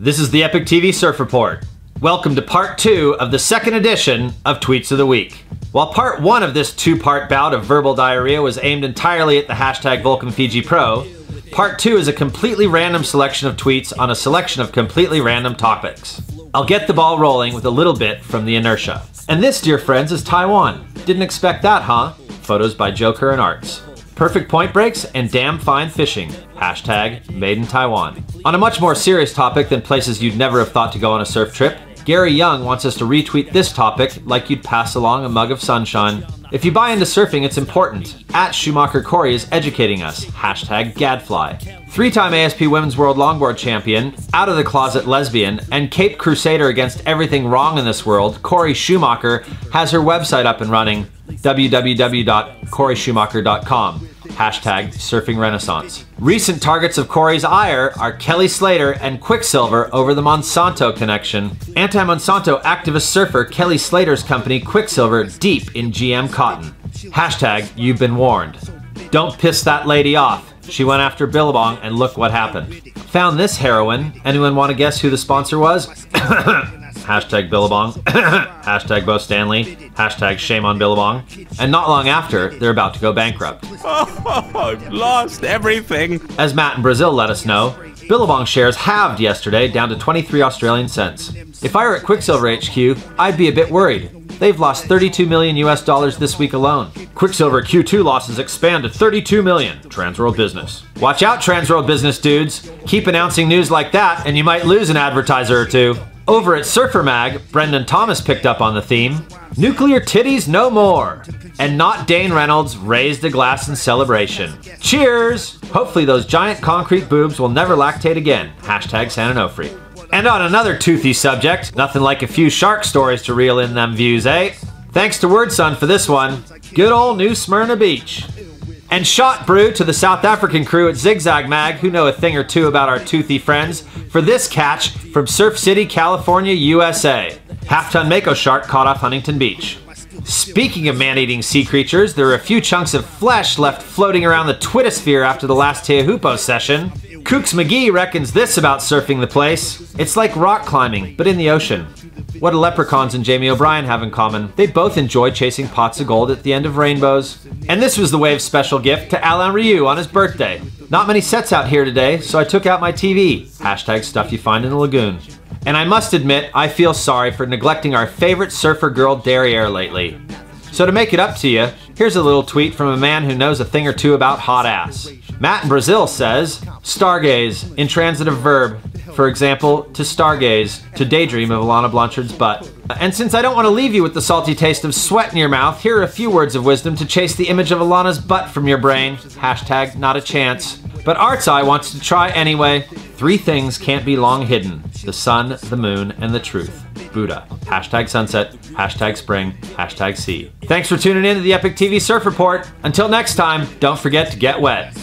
This is the Epic TV Surf Report. Welcome to part two of the second edition of Tweets of the Week. While part one of this two part bout of verbal diarrhea was aimed entirely at the hashtag VolcomFijiPro, part two is a completely random selection of tweets on a selection of completely random topics. I'll get the ball rolling with a little bit from the inertia. And this, dear friends, is Taiwan. Didn't expect that, huh? Photos by Joker and Arts. Perfect point breaks and damn fine fishing. Hashtag made in Taiwan. On a much more serious topic than places you'd never have thought to go on a surf trip, Gary Young wants us to retweet this topic like you'd pass along a mug of sunshine. If you buy into surfing, it's important. At Schumacher Cori is educating us. Hashtag Gadfly. Three-time ASP Women's World Longboard Champion, out of the closet lesbian, and Cape Crusader against everything wrong in this world, Cori Schumacher has her website up and running, www.corischumacher.com. Hashtag Surfing Renaissance. Recent targets of Cori's ire are Kelly Slater and Quiksilver over the Monsanto connection. Anti-Monsanto activist surfer Kelly Slater's company Quiksilver deep in GM cotton. Hashtag You've been warned. Don't piss that lady off. She went after Billabong and look what happened. Found this heroin. Anyone want to guess who the sponsor was? hashtag Billabong, hashtag Bo Stanley, hashtag shame on Billabong. And not long after, they're about to go bankrupt. Oh, I've lost everything. As Matt in Brazil let us know, Billabong shares halved yesterday down to 23 Australian cents. If I were at Quiksilver HQ, I'd be a bit worried. They've lost 32 million US dollars this week alone. Quiksilver Q2 losses expand to 32 million. Transworld Business. Watch out, Transworld Business dudes. Keep announcing news like that, and you might lose an advertiser or two. Over at Surfer Mag, Brendan Thomas picked up on the theme. Nuclear titties no more. And not Dane Reynolds raised a glass in celebration. Cheers! Hopefully those giant concrete boobs will never lactate again. Hashtag San And on another toothy subject, nothing like a few shark stories to reel in them views, eh? Thanks to WordSun for this one. Good old New Smyrna Beach. And shot brew to the South African crew at Zigzag Mag, who know a thing or two about our toothy friends, for this catch from Surf City, California, USA. Half ton Mako shark caught off Huntington Beach. Speaking of man-eating sea creatures, there are a few chunks of flesh left floating around the Twittosphere after the last Teahupo session. Kooks McGee reckons this about surfing the place. It's like rock climbing, but in the ocean. What do leprechauns and Jamie O'Brien have in common? They both enjoy chasing pots of gold at the end of rainbows. And this was the Wave's special gift to Alain Riou on his birthday. Not many sets out here today, so I took out my TV. Hashtag stuff you find in the lagoon. And I must admit, I feel sorry for neglecting our favorite surfer girl derriere lately. So to make it up to you, here's a little tweet from a man who knows a thing or two about hot ass. Matt in Brazil says, Stargaze, intransitive verb. For example, to stargaze, to daydream of Alana Blanchard's butt. And since I don't want to leave you with the salty taste of sweat in your mouth, here are a few words of wisdom to chase the image of Alana's butt from your brain. Hashtag not a chance. But Art's Eye wants to try anyway. Three things can't be long hidden. The sun, the moon, and the truth. Buddha. Hashtag sunset, hashtag spring, hashtag sea. Thanks for tuning in to the Epic TV Surf Report. Until next time, don't forget to get wet.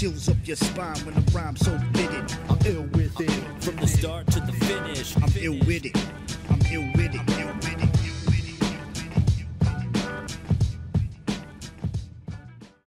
Chills up your spine when the rhyme's so fitted. I'm ill with it. From the start to the finish. I'm ill with it. I'm ill with it.